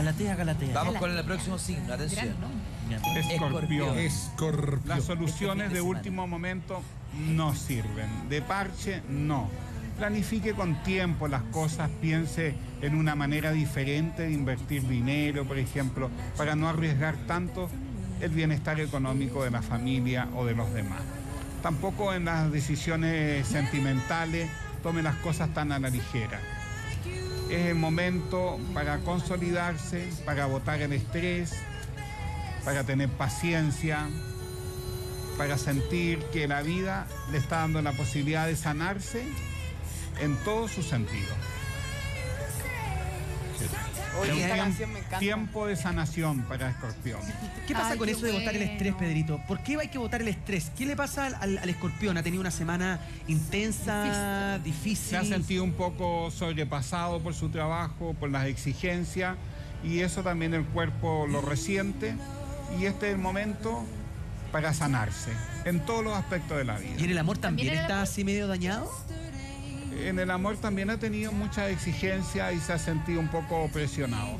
Galatea, Galatea. Vamos con el próximo signo, atención. Escorpión. Escorpión. Las soluciones Este fin de último momento no sirven. De parche, no. Planifique con tiempo las cosas, piense en una manera diferente de invertir dinero, por ejemplo, para no arriesgar tanto el bienestar económico de la familia o de los demás. Tampoco en las decisiones sentimentales tome las cosas tan a la ligera. Es el momento para consolidarse, para botar el estrés, para tener paciencia, para sentir que la vida le está dando la posibilidad de sanarse en todos sus sentidos. Oye, Es un esta tiemp- canción me encanta. tiempo de sanación para Escorpión. ¿Qué pasa Ay, con qué eso de votar el bueno. estrés, Pedrito? ¿Por qué hay que votar el estrés? ¿Qué le pasa al, al- al escorpión? ¿Ha tenido una semana intensa, difícil? Se ha sentido un poco sobrepasado por su trabajo, por las exigencias, y eso también el cuerpo lo resiente, y este es el momento para sanarse en todos los aspectos de la vida. ¿Y en el amor también, ¿También en el está amor? así medio dañado? En el amor también ha tenido muchas exigencias y se ha sentido un poco presionado.